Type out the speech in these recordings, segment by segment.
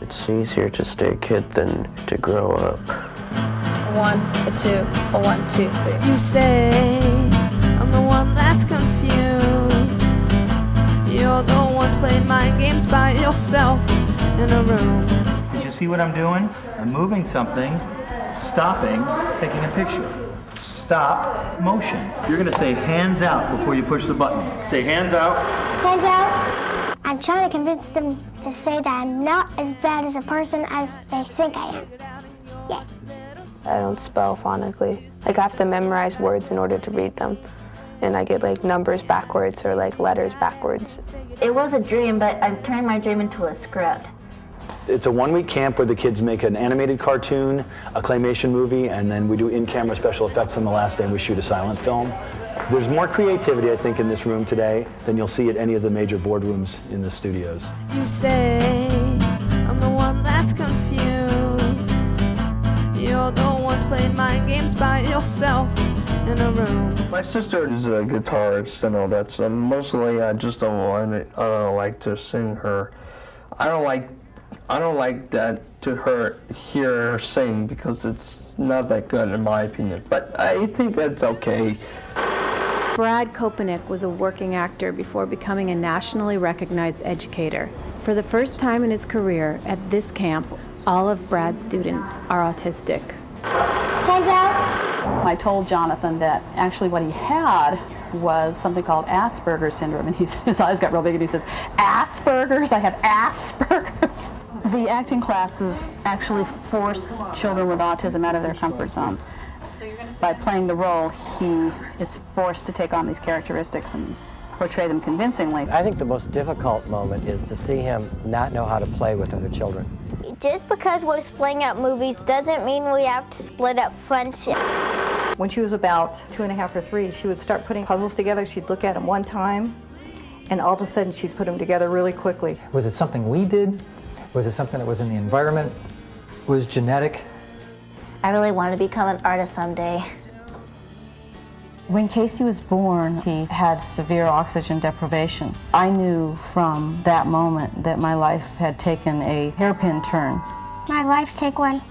It's easier to stay a kid than to grow up. A one, a two, a one, two, three. You say I'm the one that's confused. You're the one playing mind games by yourself in a room. Did you see what I'm doing? I'm moving something, stopping, taking a picture. Stop motion. You're gonna say hands out before you push the button. Say hands out. Hands out. I'm trying to convince them to say that I'm not as bad as a person as they think I am. Yeah. I don't spell phonetically. Like I have to memorize words in order to read them. And I get like numbers backwards or like letters backwards. It was a dream, but I've turned my dream into a script. It's a one-week camp where the kids make an animated cartoon, a claymation movie, and then we do in-camera special effects on the last day and we shoot a silent film. There's more creativity, I think, in this room today than you'll see at any of the major boardrooms in the studios. You say I'm the one that's confused. You're the one playing mind games by yourself in a room. My sister is a guitarist and all that, so mostly I just don't want it, uh, I don't like to sing her. I don't like I don't like that to her hear her sing because it's not that good in my opinion. But I think that's okay. Brad Kopanek was a working actor before becoming a nationally recognized educator. For the first time in his career at this camp, all of Brad's students are autistic. Hands. I told Jonathan that actually what he had was something called Asperger's syndrome, and he's, his eyes got real big and he says, Asperger's? I have Asperger's. The acting classes actually force children with autism out of their comfort zones. By playing the role, he is forced to take on these characteristics and portray them convincingly. I think the most difficult moment is to see him not know how to play with other children. Just because we're splitting up movies doesn't mean we have to split up friendship. When she was about two and a half or three, she would start putting puzzles together. She'd look at them one time, and all of a sudden she'd put them together really quickly. Was it something we did? Was it something that was in the environment? Was genetic? I really want to become an artist someday. When Casey was born, he had severe oxygen deprivation. I knew from that moment that my life had taken a hairpin turn. My life take one.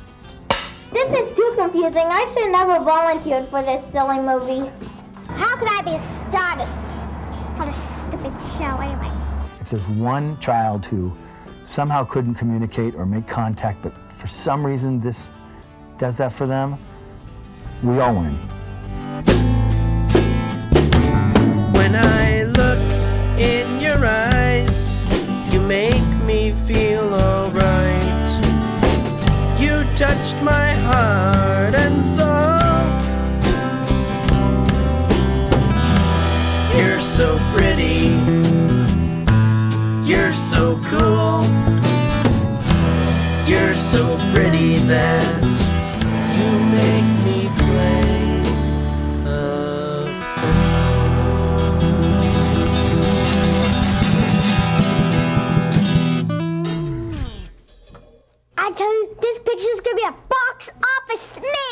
This is too confusing. I should never volunteered for this silly movie. How could I be a star to s- on a stupid show anyway? If there's one child who somehow couldn't communicate or make contact, but for some reason this does that for them, we all win. That you make me play a I tell you, this picture's gonna be a box office smash!